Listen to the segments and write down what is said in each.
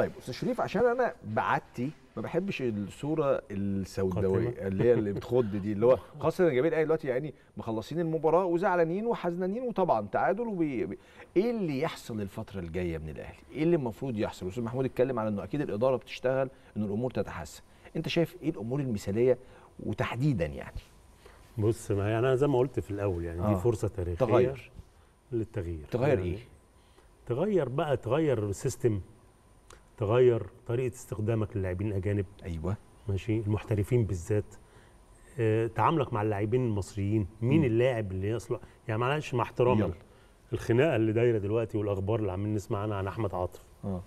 طيب أستاذ شريف عشان أنا بعدتي ما بحبش الصورة السوداوية. اللي هي اللي بتخض دي اللي هو خاصة جماهير الاهلي دلوقتي يعني مخلصين المباراة وزعلانين وحزنانين وطبعا تعادل وبي... بي- إيه اللي يحصل الفترة الجاية من الأهلي؟ إيه اللي المفروض يحصل؟ الاستاذ محمود اتكلم على إنه أكيد الإدارة بتشتغل إن الأمور تتحسن. أنت شايف إيه الأمور المثالية وتحديدا يعني؟ بص ما هي أنا زي ما قلت في الأول يعني آه. دي فرصة تاريخية تغير. للتغيير تغير يعني إيه؟ تغير بقى تغير سيستم تغير طريقة استخدامك للاعبين الأجانب. أيوه. ماشي؟ المحترفين بالذات. آه، تعاملك مع اللاعبين المصريين. مين اللاعب اللي يصلح يعني معلش مع احترامنا يلا. الخناقة اللي دايرة دلوقتي والأخبار اللي عمالين نسمع عنها عن أحمد عاطف. آه.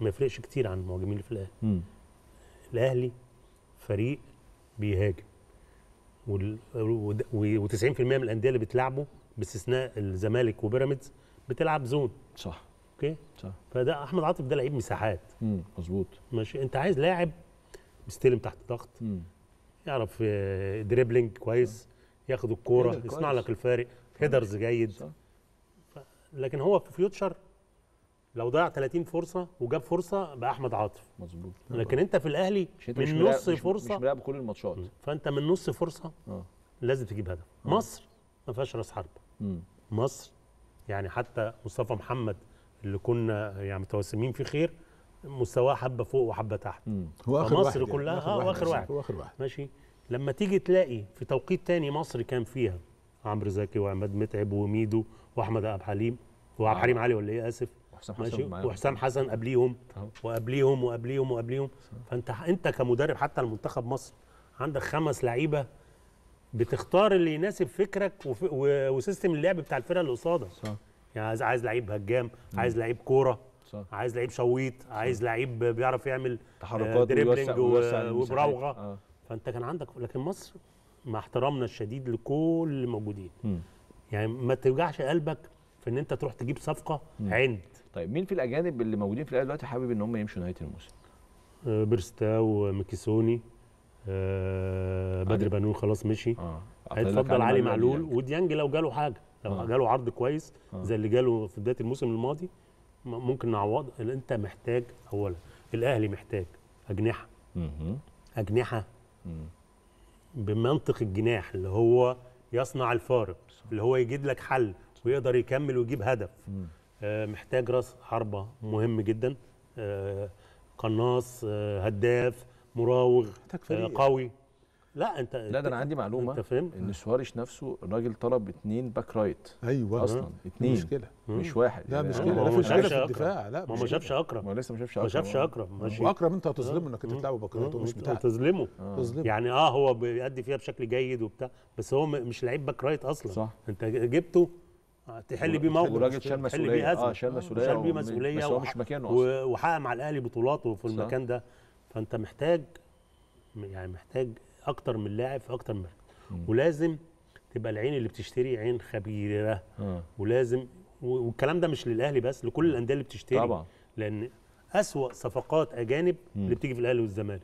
ما يفرقش كتير عن المهاجمين اللي في الأهلي. الأهلي فريق بيهاجم. وال- ود- و 90% من الأندية اللي بتلعبه باستثناء الزمالك وبيراميدز بتلعب zone. صح. okay؟ صح. فده أحمد عاطف ده لعيب مساحات. مظبوط. ماشي. أنت عايز لاعب بيستلم تحت ضغط يعرف آه، dribbling كويس ياخد الكورة يصنع. لك الفارق headers جيد. صح. لكن هو في فيوتشر لو ضيع 30 فرصة وجاب فرصة بقى أحمد عاطف. مظبوط. لكن أنت في الأهلي مش من مراقب- نص مش- فرصة مش مراقب كل الماتشات. فأنت من نص فرصة آه. لازم تجيب هدف. مصر ما فيهاش راس حرب مصر يعني حتى مصطفى محمد اللي كنا يعني متوسمين فيه خير مستواه حبة فوق وحبة تحت هو آخر واحد يعني. كلها- هو آخر واحد. آخر واحد ماشي لما تيجي تلاقي في توقيت تاني مصر كان فيها عمرو زكي وعماد متعب وميدو وأحمد عبد الحليم وعبد آه. الحليم علي ولا إيه آسف وحسام حسن. وحسام حسن قبليهم. وقبليهم وقبليهم وقبليهم فأنت أنت كمدرب حتى المنتخب مصر عندك خمس لعيبة بتختار اللي يناسب فكرك. و system اللعب بتاع الفرقة اللي قصادك صح يعني عايز عايز لعيب هجام عايز لعيب كورة صح. عايز لعيب شويط عايز لعيب بيعرف يعمل تحركات dribbling. وبراوغه آه. فانت كان عندك لكن مصر مع احترامنا الشديد لكل اللي موجودين. يعني ما توجعش قلبك في ان انت تروح تجيب صفقة عند. طيب مين في الأجانب اللي موجودين في الأهلي دلوقتي حابب إن هم يمشوا نهايه الموسم؟ آه، بيرستاو ميكيسوني آه، بدر. بنون خلاص مشي. هيتفضل علي معلول وديانج لو جاله حاجة. لو آه. جاله عرض كويس آه. زي اللي جاله في بداية الموسم الماضي ممكن نعوض أنت محتاج اولا الأهلي محتاج أجنحة مهم. أجنحة مم. بمنطق الجناح اللي هو يصنع الفارق اللي هو يجيب لك حل ويقدر يكمل ويجيب هدف مم. آه، محتاج راس حربة مهم جدا آه، قناص آه، هداف مراوغ آه،. قوي لا أنت لا ده أنا عندي معلومة. أنت فهمت؟ إن سواريش نفسه الراجل طلب اتنين back right. أيوه. أصلا اتنين. مشكلة. مش واحد. لا يعني مشكله ما لا ما مشكله شافش. الدفاع. لا ما ما. شافش أكرم. ما هو لسه ما شافش ما أكرم. شافش أكرم. ماشي. واكرم أنت هتظلمه إنك. تلعبه back right هو مش مم. بتاعك تظلمه آه. تظلمه. يعني آه هو بيأدي فيها بشكل جيد وبتاع بس هو مش لعيب back right أصلا. صح. أنت جبته تحل بيه موقف. والراجل شال مسؤولية. آه شال مسؤولية شال بيه مسؤولية بس هو مش مكانه أصلا. وحقق مع الأهلي بطولاته في. المكان ده. فأنت محتاج يعني محتاج أكتر من لاعب في أكتر من مركز. ولازم تبقى العين اللي بتشتري عين خبيرة آه ولازم والكلام ده مش للأهلي بس لكل الأندية اللي بتشتري طبعا لأن أسوأ صفقات أجانب مم. اللي بتيجي في الأهلي والزمالك.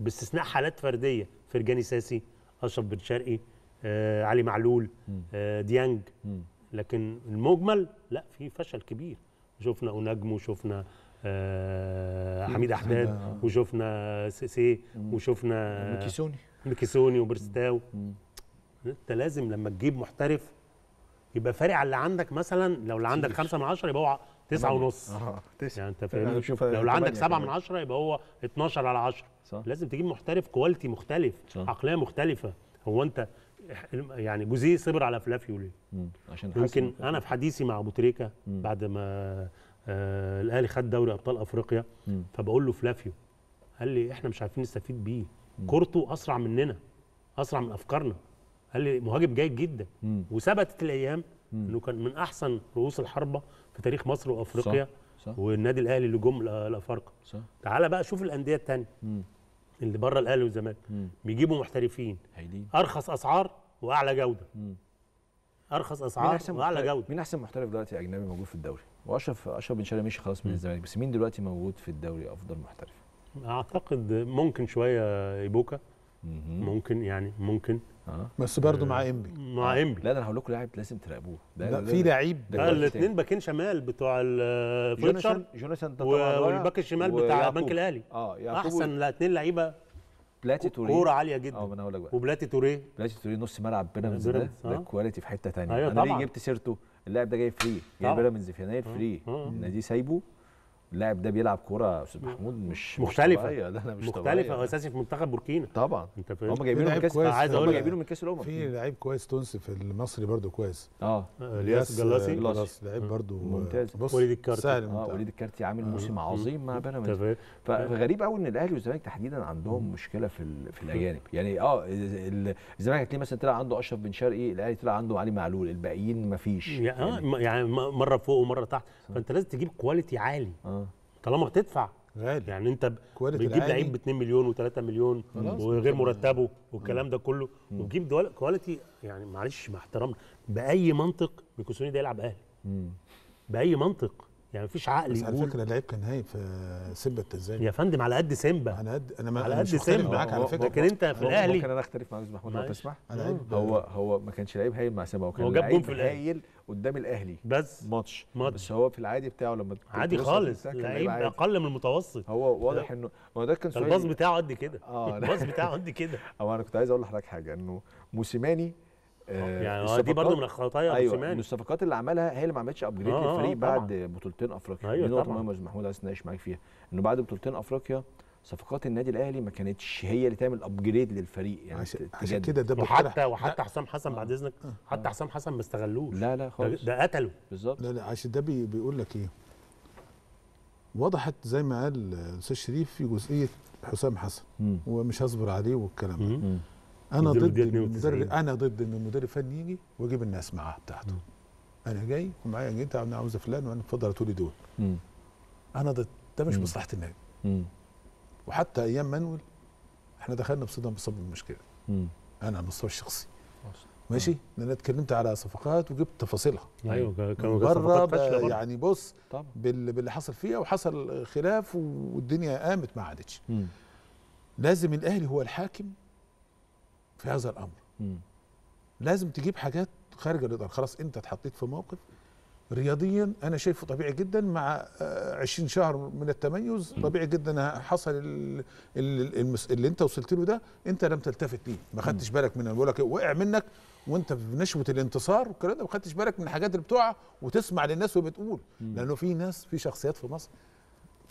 باستثناء حالات فردية فرجاني ساسي أشرف بن شرقي آه علي معلول. آه ديانج مم. لكن المجمل لا في فشل كبير شفنا اوناجم وشفنا آه حميد احداد آه. وشفنا سيسي وشفنا ميكيسوني ميكيسوني وبيرسي تاو. انت لازم لما تجيب محترف يبقى فارق على اللي عندك مثلا لو اللي عندك خمسة من عشرة يبقى هو تسعة تمانية. ونص آه يعني انت فاهم لو اللي عندك سبعة من كمان. عشرة يبقى هو 12 على 10 صح لازم تجيب محترف quality مختلف صح. عقلية مختلفة هو انت يعني جوزيه صبر على فلافيو ليه. عشان يمكن أنا في حديثي مع أبو تريكة. بعد ما آه الأهلي خد دوري أبطال أفريقيا. فبقول له فلافيو قال لي إحنا مش عارفين نستفيد بيه كورته أسرع مننا أسرع من أفكارنا قال لي مهاجم جيد جدا. وثبتت الأيام مم. إنه كان من أحسن رؤوس الحربة في تاريخ مصر وأفريقيا صح والنادي الأهلي اللي جم الافارقه صح تعال بقى شوف الأندية الثانية. اللي بره الأهلي والزمالك. بيجيبوا محترفين هايلين أرخص أسعار وأعلى جودة مم. أرخص أسعار وأعلى جودة. مين أحسن محترف دلوقتي أجنبي موجود في الدوري؟ واشرف أشرف بن شرقي مشي خلاص من الزمالك بس مين دلوقتي موجود في الدوري أفضل محترف؟ أعتقد ممكن شوية إيبوكا. ممكن يعني ممكن. آه. بس برضه مع إنبي. مع إنبي. لا ده أنا هقول لكم لاعب لازم تراقبوه. ده لا ده- في لعيب. ده آه الاثنين. باكين شمال بتوع ال- جوناثان. والباك الشمال بتاع. البنك الأهلي. آه أحسن اثنين لعيبة بلاتي توريه كورة عالية آه جدا ما أنا هقول لك بقى وبلاتي توريه بلاتي توريه نص ملعب بيراميدز ده ده آه. quality في حتة ثانية أيوة أنا ليه طبعا. جبت سيرته اللاعب ده جاي free جاي. بيراميدز في يناير free آه. النادي سايبه اللاعب ده بيلعب كورة يا أستاذ محمود مش مش مختلفة. طبيعية. لا لا مش مختلفة طبيعية. أساسي في منتخب بوركينا. طبعا. أنت فاهم؟ هم جايبينه من كاس. عايز لك- جايبينه من كأس الأمم. في لعيب كويس تونسي في المصري برضه كويس. آه. إلياس جلاسي. جلاسي. لعيب برضه ممتاز. بص وليد الكارتي. سهل آه. وليد الكارتي عامل موسم عظيم مع أنت بيراميدز فاهم فغريب قوي إن الأهلي والزمالك تحديدا عندهم مشكلة في ال- في الأجانب. يعني آه ال- الزمالك هتلاقيه مثلا طلع عنده أشرف بن شرقي الأهلي طلع عنده علي معلول الباقيين مفيش. يعني آه، يعني مرة فوق ومرة تحت. فأنت لازم تجيب quality عالي. طالما بتدفع غالي يعني انت بتجيب. لعيب ب 2 مليون و3 مليون. وغير مرتبه والكلام ده كله وتجيب دول- quality يعني معلش مع احترامنا بأي منطق ميكوسوني ده يلعب أهلي. بأي منطق يعني مفيش عقل بس على فكرة اللعيب كان هايل في سيمبا التنزاني يا فندم على قد سيمبا أنا قد أنا ما على أنا قد سيمبا. معاك على فكرة لكن أنت في هو- الأهلي ممكن أنا أختلف مع أستاذ محمود لو. تسمح هو هو ما كانش لعيب هايل مع سيمبا هو كان هو جاب جون لعيب. هايل قدام الأهلي. بس. ماتش. ماتش. بس هو في العادي بتاعه لما عادي خالص. لعيب. أقل من المتوسط. هو واضح انه هو ده كان ال potential بتاعه قد كده. آه الباص بتاعه قد كده. أو أنا كنت عايز أقول لحضرتك حاجة إنه موسيماني آه يعني هو دي برضه من الخطايا أيوه من موسيماني الصفقات اللي عملها هي اللي ما عملتش upgrade آه، آه، للفريق طبعاً. بعد بطولتين أفريقيا. أيوة دي نقطه. مهمه محمود عايز اتناقش معاك فيها. إنه بعد بطولتين أفريقيا صفقات النادي الأهلي ما كانتش هي اللي تعمل upgrade للفريق يعني عشان, عشان. كده ده وحتى وحتى حسام حسن بعد إذنك حتى حسام حسن ما استغلوش لا لا خالص ده قتله بالظبط لا لا عشان ده بي بيقول لك إيه وضحت زي ما قال الأستاذ شريف في جزئية حسام حسن مم. ومش هصبر عليه والكلام ده مم. مم. أنا ضد المدرب 92. أنا ضد إن المدرب الفني يجي ويجيب الناس معاه بتاعته أنا جاي ومعايا جيت أنا عاوز فلان وأنا اتفضل هاتوا لي دول مم. أنا ضد ده مش مم. مصلحة النادي مم. وحتى أيام مانويل إحنا دخلنا بصدام بسبب المشكلة. مم. أنا على المستوى الشخصي. ماشي. لأن أنا اتكلمت على صفقات وجبت تفاصيلها. أيوه كانوا بره. يعني بص طبعا. بال- باللي حصل فيها وحصل خلاف والدنيا قامت ما عادتش. مم. لازم الأهلي هو الحاكم في هذا الأمر. مم. لازم تجيب حاجات خارج الإدارة. خلاص أنت اتحطيت في موقف رياضيا أنا شايفه طبيعي جدا مع آه، 20 شهر من التميز طبيعي جدا حصل اللي أنت وصلت له ده أنت لم تلتفت ليه. ما خدتش بالك من بقول لك وقع منك وأنت في نشوة الانتصار والكلام ده ما خدتش بالك من الحاجات اللي بتقع وتسمع للناس وهي بتقول لأنه في ناس في شخصيات في مصر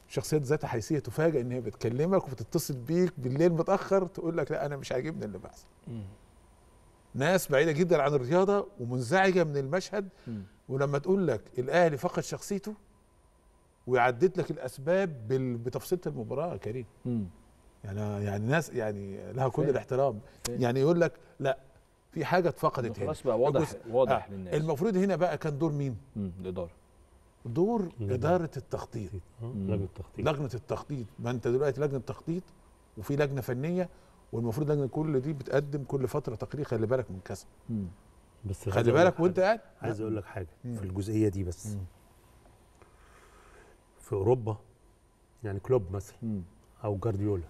شخصيات ذات حيثية تفاجئ إن هي بتكلمك وبتتصل بيك بالليل متأخر تقول لك لا أنا مش عاجبني اللي بيحصل. ناس بعيدة جدا عن الرياضة ومنزعجة من المشهد. ولما تقول لك الاهلي فقد شخصيته ويعدد لك الأسباب بتفصيلة المباراة يا كريم مم. يعني يعني ناس يعني لها كل. الاحترام. يعني يقول لك لا في حاجة اتفقدت هنا خلاص بقى واضح الجزء- واضح آه، للناس المفروض هنا بقى كان دور مين مم. الإدارة دور الإدارة. إدارة التخطيط مم. لجنة التخطيط لجنة التخطيط ما أنت دلوقتي لجنة تخطيط وفي لجنة فنية والمفروض لجنة كل دي بتقدم كل فترة تقرير خلي بالك من كذا مم. بس خلي بالك لك وانت. قاعد عايز أقول لك حاجة مم. في الجزئية دي بس مم. في أوروبا يعني كلوب مثلا مم. أو جارديولا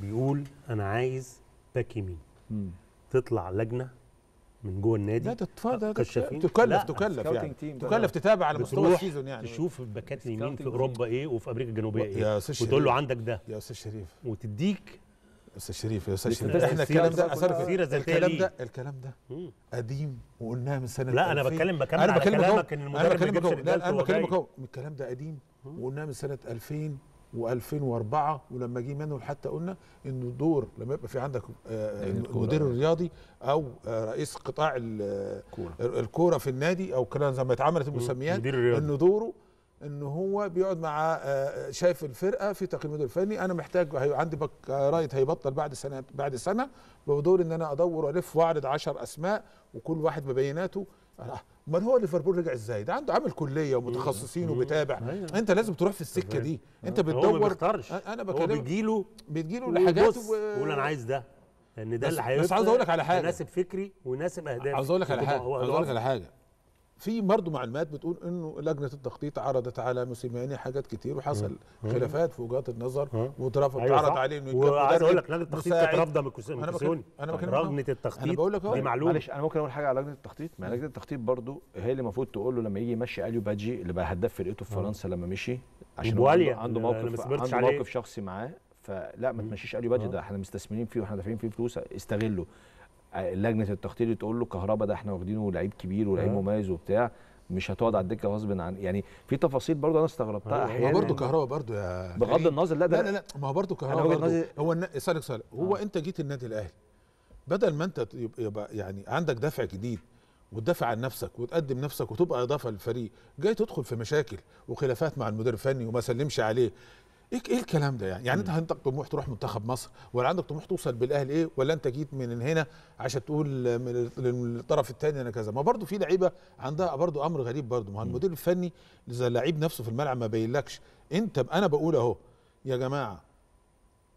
بيقول أنا عايز باك يمين. تطلع لجنة من جوه النادي لا تتفادى كشافين؟ تكلف لا، تكلف يعني. تكلف تتابع على مستوى ال season يعني تشوف الباكات اليمين في أوروبا إيه وفي أمريكا الجنوبية إيه يا أستاذ وتقول له عندك ده يا أستاذ شريف وتديك أستاذ شريف يا أستاذ شريف إحنا الكلام ده الكلام؟ ده الكلام ده. قديم وقلناه من سنة لا أنا 2000. بتكلم بكمل أنا على بكلمك كلامك إن المدرب أنا بكلمك لا أنا بكلمك الكلام ده قديم وقلناه من سنة 2000 و2004 ولما جه مانويل حتى قلنا انه دور لما يبقى في عندك آه،. المدير الرياضي أو آه، رئيس قطاع. الكورة في النادي أو كلام زي ما اتعملت المسميات. انه دوره إن هو بيقعد مع آه، شايف الفرقة في تقييم المدير الفني. أنا محتاج عندي back right هيبطل بعد سنة بعد سنة بدور إن أنا أدور وألف وأعرض 10 أسماء وكل واحد ببياناته. آه، أمال هو ليفربول رجع إزاي؟ ده عنده عامل كلية ومتخصصين وبيتابع أيوة. أنت لازم تروح في السكة دي. أنت هو ما بتدور بيختارش. أنا هو بكلمك بيجيله بيتجيله لحاجات وبص يقول أنا عايز ده. لأن ده بس- اللي بس هيبقى عاوز أقول لك على حاجة. يناسب فكري ويناسب أهدافي. عاوز أقول لك على حاجة. هو عاوز أقول لك. على حاجة. في برضه معلومات بتقول إنه لجنة التخطيط عرضت على موسيماني حاجات كتير وحصل خلافات في وجهات النظر آه. واترفض أيوة اتعرض. عليه إنه وعايز أقول لك لجنة التخطيط كانت. رافضه من من أنا بكلم- لجنه التخطيط بقول لك. دي معلومة معلش أنا ممكن أقول حاجة على لجنة التخطيط ما لجنة التخطيط برضو هي اللي المفروض تقول له لما يجي يمشي أليو بادجي اللي بقى هداف فرقته في فرنسا لما مشي عشان عنده موقف عنده. موقف شخصي معاه فلا ما تمشيش أليو بادجي ده إحنا مستثمرين فيه وإحنا دافعين فيه فلوس استغله آه، لجنة التخطيط تقول له كهربا ده إحنا واخدينه لعيب كبير ولعيب آه. مميز وبتاع مش هتقعد على الدكة غصب عن يعني في تفاصيل برضو أنا استغربتها آه، ما ما أحيانا برضه كهرباء برضه يا بغض. النظر لا ده لا لا لا ما هو برضه وجهة برضه نظري- هو النا- اسألك سؤال هو آه. أنت جيت النادي الأهلي بدل ما أنت يبقى, يبقى يعني عندك دافع جديد وتدافع عن نفسك وتقدم نفسك وتبقى إضافة للفريق جاي تدخل في مشاكل وخلافات مع المدير الفني وما سلمش عليه إيه إيه الكلام ده يعني؟ يعني أنت عندك طموح تروح منتخب مصر؟ ولا عندك طموح توصل بالأهلي إيه؟ ولا أنت جيت من هنا عشان تقول من الطرف الثاني أنا كذا؟ ما برضه في لعيبة عندها برضه أمر غريب برضه ما هو المدير الفني إذا اللعيب نفسه في الملعب ما بينلكش أنت أنا بقول أهو يا جماعة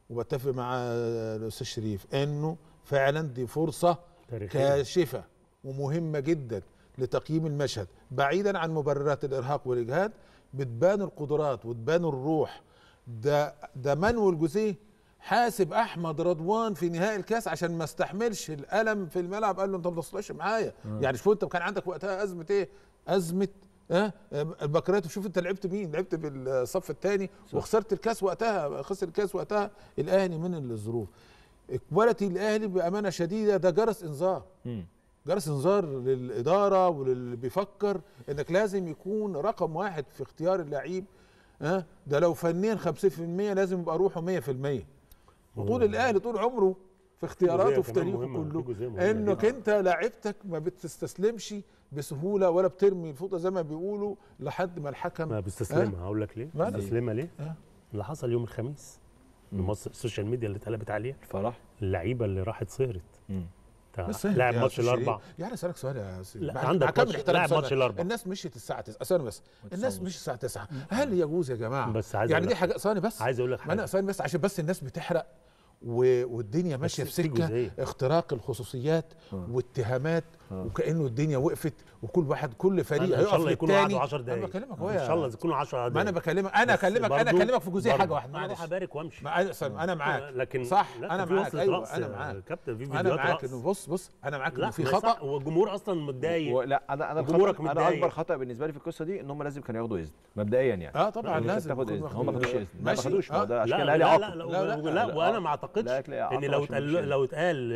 وبتفق مع الأستاذ شريف إنه فعلا دي فرصة تاريخية. كاشفة ومهمة جدا لتقييم المشهد بعيدا عن مبررات الإرهاق والإجهاد بتبان القدرات وتبان الروح ده ده مانويل جوزيه حاسب أحمد رضوان في نهائي الكاس عشان ما استحملش الألم في الملعب. قال له أنت ما تصلش معايا. يعني شوف أنت كان عندك وقتها أزمة إيه؟ أزمة ها البكرات وشوف أنت لعبت مين؟ لعبت بالصف الثاني وخسرت الكاس وقتها خسر الكاس وقتها. الأهلي من الظروف. كواليتي الأهلي بأمانة شديدة. ده جرس إنذار. جرس إنذار للإدارة وللي بيفكر إنك لازم يكون رقم واحد في اختيار اللعيب ها؟ ده لو فنيا 50% لازم يبقى روحه 100% وطول الاهلي طول عمره في اختياراته في تاريخه كله. إنك. أنت لعيبتك ما بتستسلمش بسهولة ولا بترمي الفوطة زي ما بيقولوا لحد ما الحكم. ما بيستسلمها هقول لك ليه؟ بيستسلمها ليه؟ آه. اللي حصل يوم الخميس مصر ال social media اللي اتقلبت عليها. الفرح. اللعيبة اللي راحت سهرت لاعب ماتش الاربع. يعني أسألك سؤال يا سيدي عندك لاعب. ماتش الأربع. الناس مشيت الساعة 9 ثانية بس. الناس مش الساعة 9 هل يجوز يا جماعة؟ بس عايز يعني دي حاجة ثانية بس. عايز أقول لك ما أنا حاجة. ثانية بس عشان بس الناس بتحرق. والدنيا ماشية في سكة. جزئية. اختراق الخصوصيات آه. واتهامات آه. وكأنه الدنيا وقفت وكل واحد كل فريق أنا إن هيقف شاء الله يكونوا للتاني. قعدوا 10 أنا دقايق بكلمك هو ان شاء الله يكونوا 10 دقايق. ما أنا بكلمك. أنا أكلمك أنا أكلمك في جزئية حاجة واحدة أنا معلش. أروح أبارك وأمشي. أنا معاك. لكن صح لا، أنا في معاك. أيوه أنا معاك. كابتن في أنا فيديوهات معاك رأس. إنه بص بص أنا معاك إنه لا في خطأ. والجمهور أصلا متضايق. ولا أنا أنا وجمهورك الخطأ- أنا متضايق. أكبر خطأ بالنسبة لي في القصة دي ان هم لازم كانوا ياخدوا إذن مبدئيا يعني. آه طبعا لازم تاخد إذن هم ما خدوش إذن. لا ما ماشي، خدوش آه. ده لا أشكال لا الاهلي لا, لا, لا، لا, لا، لا, لا، وأنا آه. أعتقدش إن لو اتقال لو اتقال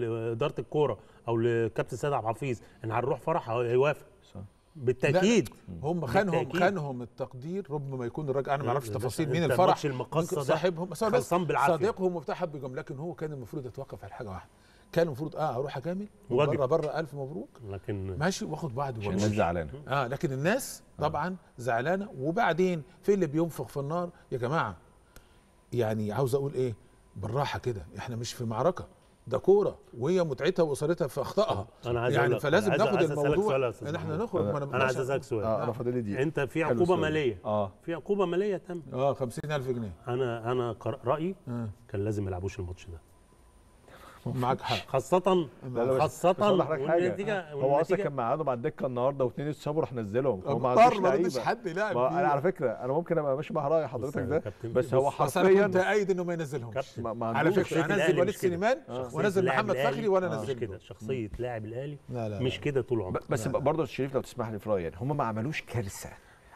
لإدارة الكورة أو لكابتن سيد عبد الحفيظ إن هنروح فرح هيوافق. صح. بالتأكيد. هم خانهم بالتأكيد. خانهم التقدير ربما يكون الراجل أنا ما أعرفش لا، تفاصيل مين الفرح. صاحبهم خلصان. صديقهم وبتاع حب يجامل لكن هو كان المفروض يتوقف على حاجة واحدة. كان المفروض آه أروح أجامل؟ واجب. بره بره ألف مبروك. لكن ماشي واخد بعض عشان الناس زعلانة. آه لكن الناس طبعا زعلانة. وبعدين في اللي بينفخ في النار يا جماعة يعني عاوز أقول إيه؟ بالراحة كده إحنا مش في معركة ده كورة وهي متعتها وأسرتها في اخطائها أنا عايز يعني فلازم ناخد الموضوع سؤال يا أستاذ ان إحنا. نخرج ما أنا- أنا عايز أسألك سؤال. آه أنا فاضل لي دقيقة. أنت في عقوبة. مالية. آه. في عقوبة مالية تم. آه 50000 جنيه. أنا أنا رأيي آه. كان لازم ما يلعبوش الماتش ده. معاك حق. لحضرتك حاجة. والنتيجه هو أصلا والنتيجة- كان ميعادهم على الدكه النهارده واثنين اتصابوا راح نزلهم هو ما اضطر عندوش ما رضيش حد فيه. أنا على فكرة أنا ممكن أبقى ماشي مع رأي حضرتك ده بس هو أنا كنت حرفيا قايد إنه ما ينزلهمش. على شخصية أنزل وليد مش. سليمان شخصية وأنزل محمد فخري وأنا مش انزل كده. شخصية لاعب الأهلي لا لا مش كده طول عمره. بس برضه شريف لو تسمح لي في رايي يعني هم ما عملوش كارثة.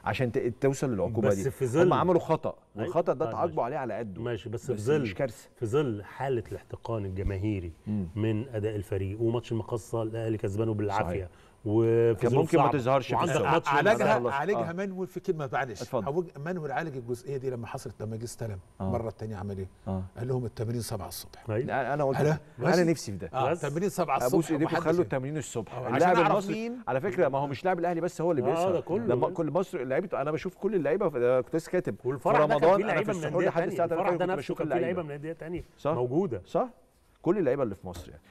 عشان توصل للعقوبة بس دي في ظل- هم عملوا خطأ أيوة. والخطأ ده تعاقبوا عليه على قده ماشي بس, في بس ظل مش كارثة في ظل حالة الاحتقان الجماهيري مم. من أداء الفريق وماتش المقصة الأهلي كسبانه بالعافيه صحيح. وفي كان ظروف ممكن ما. تظهرش في وعندك. ماتش عالجها. عالجها آه. في كلمة معلش مانويل عالج الجزئية دي لما حصلت لما جه استلم آه. المره الثانية عمل إيه؟ آه قال لهم التمرين 7 الصبح أيوة. أنا أنا قلت أنا- أنا ماشي. نفسي في ده بس. التمرين 7 الصبح ابوس ايديكم ومحدش- خلوا التمرين الصبح آه، عشان اللاعب المصري مين. على فكرة ما هو مش لاعب الأهلي بس هو اللي آه، بيسهر ده كله لما. كل مصر لعيبه أنا بشوف كل اللعيبة في- كنت لسه كاتب والفرح في ده كان رمضان فيه أنا في لعيبة من السحور انديه لحد تانية الساعة 3 الفرح ده نفسه كان فيه لعيبة من انديه صح؟ موجودة صح كل اللعيبة اللي في مصر يعني